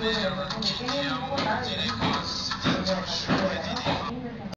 Direitos.